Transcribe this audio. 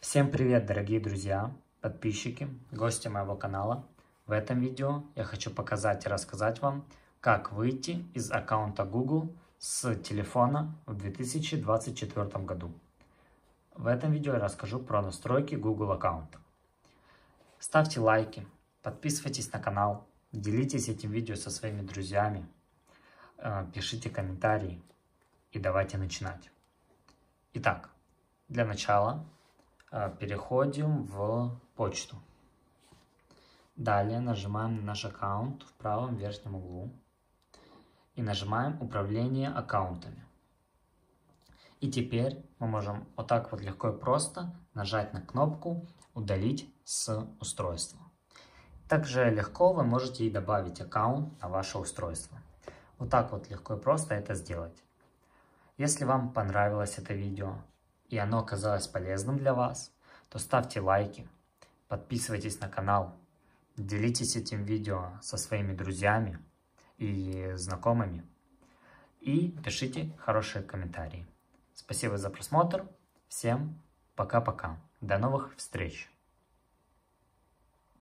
Всем привет, дорогие друзья, подписчики, гости моего канала. В этом видео я хочу показать и рассказать вам, как выйти из аккаунта Google с телефона в 2024 году. В этом видео я расскажу про настройки Google аккаунта. Ставьте лайки, подписывайтесь на канал, делитесь этим видео со своими друзьями, э, пишите комментарии и давайте начинать. Итак, для начала переходим в почту. Далее нажимаем на наш аккаунт в правом верхнем углу и нажимаем «Управление аккаунтами». И теперь мы можем вот так вот легко и просто нажать на кнопку «Удалить с устройства». Также легко вы можете и добавить аккаунт на ваше устройство. Вот так вот легко и просто это сделать. Если вам понравилось это видео и оно оказалось полезным для вас, то ставьте лайки, подписывайтесь на канал, делитесь этим видео со своими друзьями и знакомыми и пишите хорошие комментарии. Спасибо за просмотр. Всем пока-пока. До новых встреч.